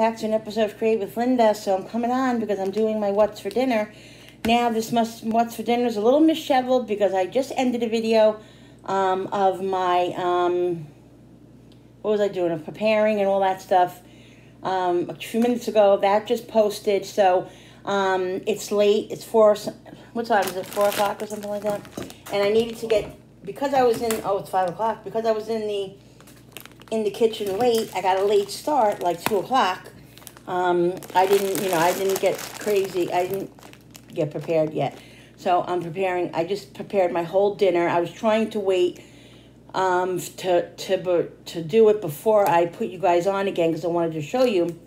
back to an episode of Create with Linda. So I'm coming on because I'm doing my What's for Dinner. Now this must What's for Dinner is a little misheveled because I just ended a video um, of my um, what was I doing of preparing and all that stuff um, a few minutes ago. That just posted. So um, it's late. It's four. What time is it? Four o'clock or something like that. And I needed to get because I was in. Oh, it's five o'clock. Because I was in the in the kitchen late. I got a late start, like two o'clock. Um, I didn't, you know, I didn't get crazy. I didn't get prepared yet. So I'm preparing. I just prepared my whole dinner. I was trying to wait um, to to to do it before I put you guys on again because I wanted to show you.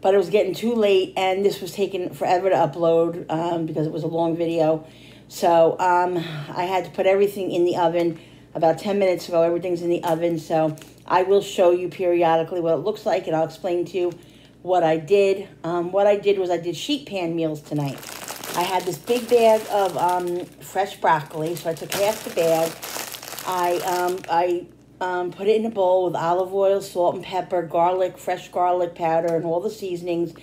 But it was getting too late, and this was taking forever to upload um, because it was a long video. So um, I had to put everything in the oven about 10 minutes ago. Everything's in the oven, so I will show you periodically what it looks like, and I'll explain to you what I did. Um, what I did was I did sheet pan meals tonight. I had this big bag of um, fresh broccoli, so I took half the bag. I, um, I um, put it in a bowl with olive oil, salt and pepper, garlic, fresh garlic powder, and all the seasonings.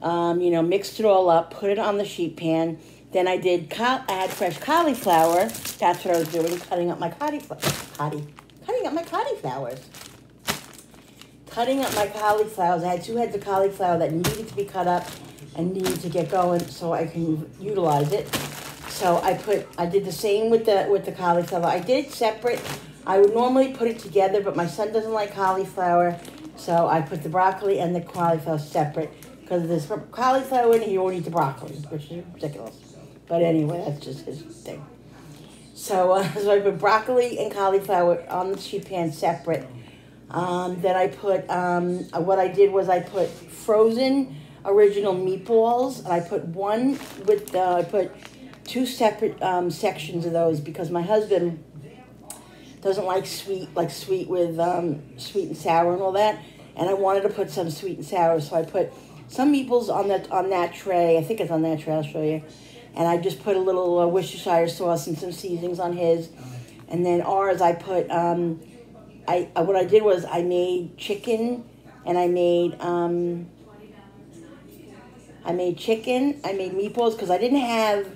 Um, you know, mixed it all up, put it on the sheet pan. Then I did, I had fresh cauliflower. That's what I was doing, cutting up my cauliflower. Cutting up my cauliflowers. Cutting up my cauliflowers. I had two heads of cauliflower that needed to be cut up and needed to get going so I can utilize it. So I put, I did the same with the with the cauliflower. I did it separate. I would normally put it together, but my son doesn't like cauliflower, so I put the broccoli and the cauliflower separate because there's cauliflower in here, you won't eat the broccoli, which is ridiculous. But anyway, that's just his thing. So, uh, so I put broccoli and cauliflower on the sheet pan separate. Um, then I put, um, what I did was I put frozen original meatballs, and I put one with, uh, I put two separate um, sections of those because my husband doesn't like sweet, like sweet with um, sweet and sour and all that. And I wanted to put some sweet and sour, so I put some meatballs on that on that tray. I think it's on that tray. I'll show you and I just put a little uh, Worcestershire sauce and some seasonings on his. And then ours, I put, um, I, I what I did was I made chicken, and I made, um, I made chicken, I made meatballs, because I didn't have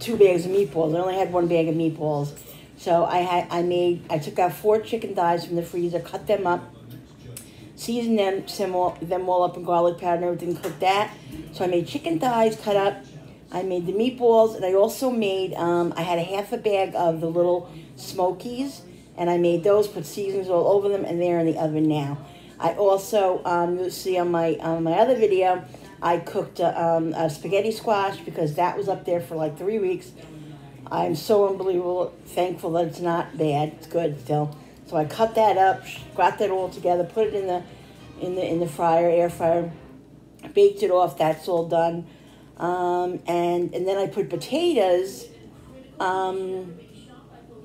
two bags of meatballs. I only had one bag of meatballs. So I had, I made, I took out four chicken thighs from the freezer, cut them up, seasoned them, them all up in garlic powder and everything, cooked that. So I made chicken thighs cut up, I made the meatballs, and I also made, um, I had a half a bag of the little Smokies, and I made those, put seasonings all over them, and they're in the oven now. I also, um, you'll see on my, on my other video, I cooked a, um, a spaghetti squash because that was up there for like three weeks. I'm so unbelievable thankful that it's not bad. It's good still. So I cut that up, got that all together, put it in the in the in the fryer, air fryer, baked it off. That's all done. Um, and, and then I put potatoes. Um,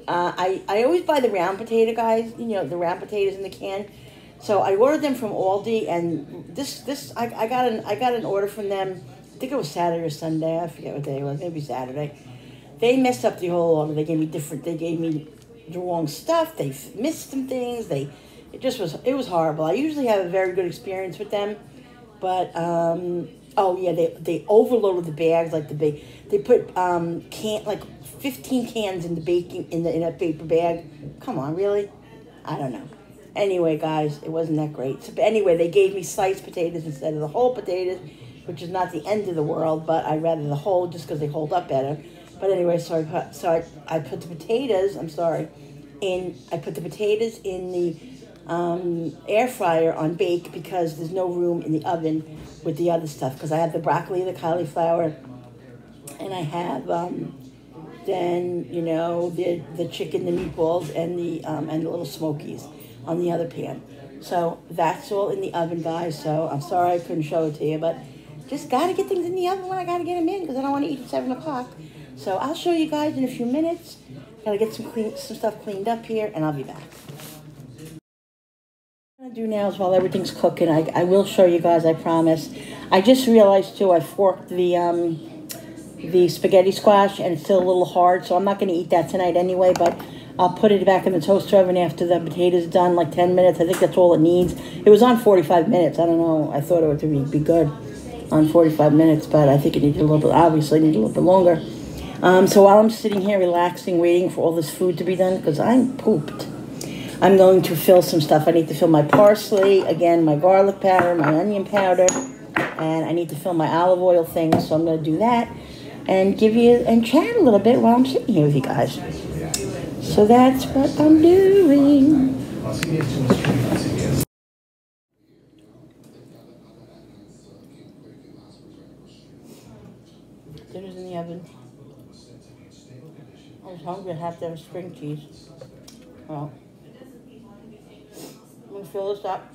uh, I, I always buy the round potato, guys, you know, the round potatoes in the can. So I ordered them from Aldi, and this this I, I got an I got an order from them. I think it was Saturday or Sunday. I forget what day it was. Maybe Saturday. They messed up the whole order. They gave me different. They gave me the wrong stuff. They missed some things. They it just was it was horrible. I usually have a very good experience with them, but um, Oh yeah, they they overloaded the bags like the big. They put um can like fifteen cans in the baking in the in a paper bag. Come on, really? I don't know. Anyway, guys, it wasn't that great. So, but anyway, they gave me sliced potatoes instead of the whole potatoes, which is not the end of the world, but I rather the whole just because they hold up better. But anyway, so I put so I, I put the potatoes. I'm sorry, in I put the potatoes in the um, air fryer on bake because there's no room in the oven with the other stuff because I have the broccoli, the cauliflower, and I have um, then you know the the chicken, the meatballs, and the um, and the little smokies on the other pan. So that's all in the oven, guys. So I'm sorry I couldn't show it to you, but just gotta get things in the oven when I gotta get them in because I don't want to eat at seven o'clock. So I'll show you guys in a few minutes. Gotta get some clean some stuff cleaned up here, and I'll be back do now is while everything's cooking, I, I will show you guys, I promise. I just realized too, I forked the um, the spaghetti squash and it's still a little hard, so I'm not going to eat that tonight anyway, but I'll put it back in the toaster oven after the potatoes done, like 10 minutes. I think that's all it needs. It was on 45 minutes. I don't know. I thought it would be, be good on 45 minutes, but I think it needed a little bit, obviously needed a little bit longer. Um, so while I'm sitting here relaxing, waiting for all this food to be done, because I'm pooped, I'm going to fill some stuff. I need to fill my parsley, again, my garlic powder, my onion powder, and I need to fill my olive oil thing, so I'm going to do that and give you, and chat a little bit while I'm sitting here with you guys. So that's what I'm doing. Dinner's in the oven. I was hungry. I have to have string cheese. Well, fill this up.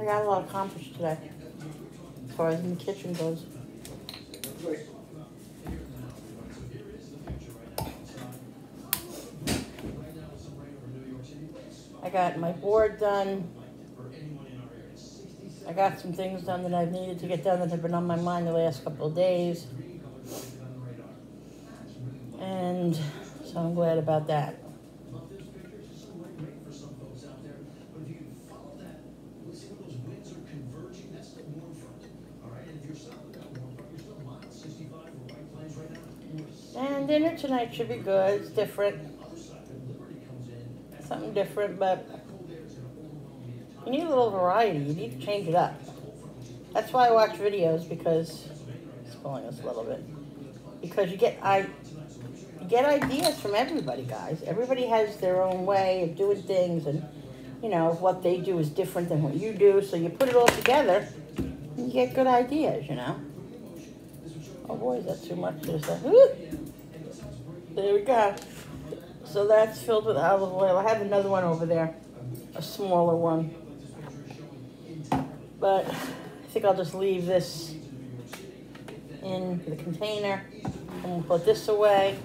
I got a lot accomplished today, as far as in the kitchen goes. Got my board done. I got some things done that I've needed to get done that have been on my mind the last couple of days. And so I'm glad about that. And dinner tonight should be good. It's different. Something different, but you need a little variety. You need to change it up. That's why I watch videos because it's pulling us a little bit. Because you get I you get ideas from everybody, guys. Everybody has their own way of doing things and you know, what they do is different than what you do, so you put it all together and you get good ideas, you know. Oh boy, is that too much? There's that. There we go. So that's filled with olive oil. I have another one over there, a smaller one. But I think I'll just leave this in the container and we'll put this away.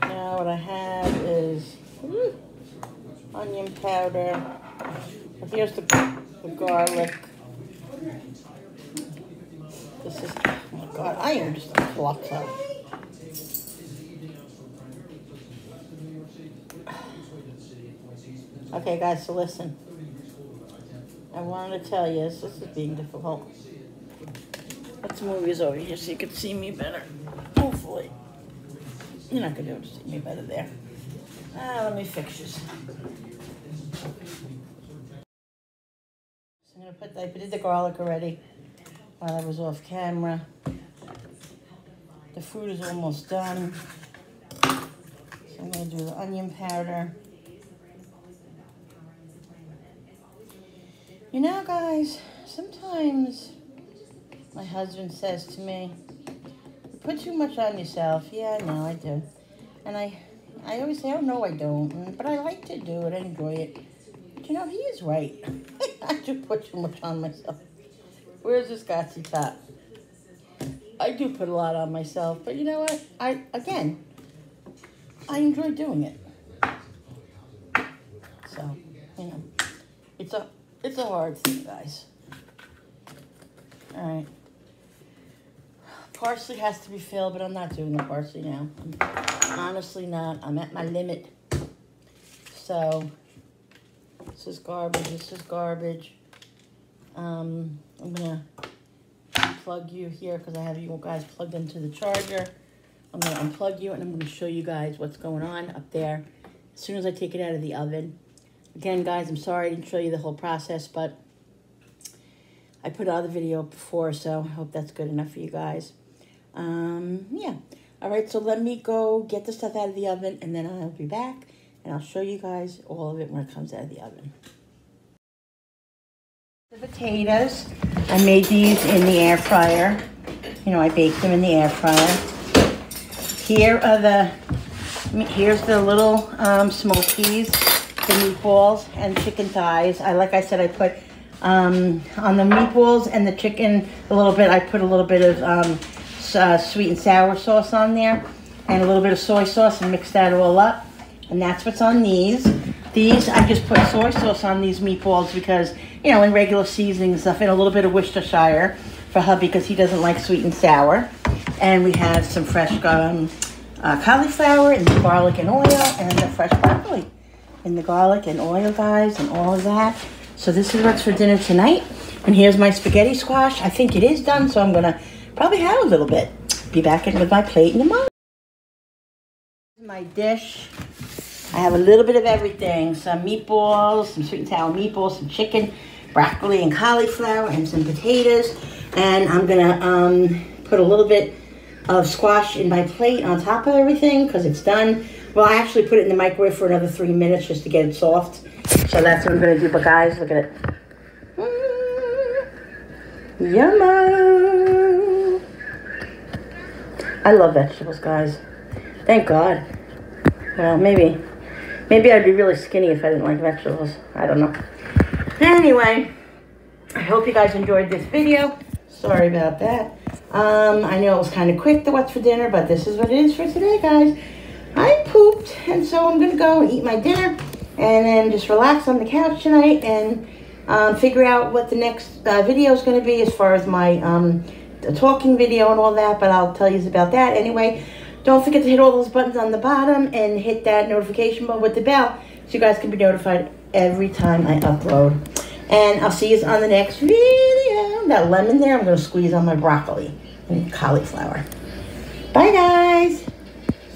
Now what I have is whew, onion powder. Here's the, the garlic. This is, oh my God, I am just a clutter. Okay, guys, so listen. I wanted to tell you, this, is being difficult. Let's move these over here so you can see me better. Hopefully. You're not going to be able to see me better there. Ah, let me fix this. So I'm going to put, I did the garlic already while I was off camera. The food is almost done. So I'm going to do the onion powder. You know, guys, sometimes my husband says to me, put too much on yourself. Yeah, I know, I do. And I, I always say, oh, no, I don't. Mm, but I like to do it, I enjoy it. But you know, he is right. I do put too much on myself. Where's this Gatsy top? I do put a lot on myself, but you know what? I, again, I enjoy doing it. So, you know, it's a it's a hard thing, guys. All right. Parsley has to be filled, but I'm not doing the parsley now. I'm honestly not. I'm at my limit. So, this is garbage. This is garbage. Um, I'm going to unplug you here because I have you guys plugged into the charger. I'm going to unplug you and I'm going to show you guys what's going on up there as soon as I take it out of the oven. Again, guys, I'm sorry I didn't show you the whole process, but I put out the video before, so I hope that's good enough for you guys. Um, yeah. All right, so let me go get the stuff out of the oven, and then I'll be back, and I'll show you guys all of it when it comes out of the oven. The potatoes, I made these in the air fryer. You know, I baked them in the air fryer. Here are the, here's the little um, smokies the meatballs and chicken thighs. I like I said, I put Um, on the meatballs and the chicken, a little bit, I put a little bit of um, uh, sweet and sour sauce on there and a little bit of soy sauce and mix that all up. And that's what's on these. These, I just put soy sauce on these meatballs because, you know, in regular seasoning stuff, and a little bit of Worcestershire for hubby because he doesn't like sweet and sour. And we have some fresh um, uh, cauliflower and garlic and oil and the fresh broccoli in the garlic and oil, guys, and all of that. So this is what's for dinner tonight. And here's my spaghetti squash. I think it is done, so I'm to probably have a little bit. Be back in with my plate in a moment. My dish. I have a little bit of everything. Some meatballs, some sweet and sour meatballs, some chicken, broccoli and cauliflower, and some potatoes. And I'm to um, put a little bit of squash in my plate on top of everything because it's done. Well, I actually put it in the microwave for another three minutes just to get it soft. So that's what I'm going to do. But guys, look at it. Mm, yummy. I love vegetables, guys. Thank God. Well, maybe, maybe I'd be really skinny if I didn't like vegetables. I don't know. Anyway, I hope you guys enjoyed this video. Sorry about that. Um, I know it was kind of quick, the what's for dinner, but this is what it is for today, guys. I pooped, and so I'm to go eat my dinner and then just relax on the couch tonight and um, figure out what the next uh, video is going to be as far as my um, talking video and all that, but I'll tell you about that anyway. Don't forget to hit all those buttons on the bottom and hit that notification button with the bell so you guys can be notified every time I upload. And I'll see you on the next video. That lemon there, I'm going to squeeze on my broccoli and cauliflower. Bye, guys.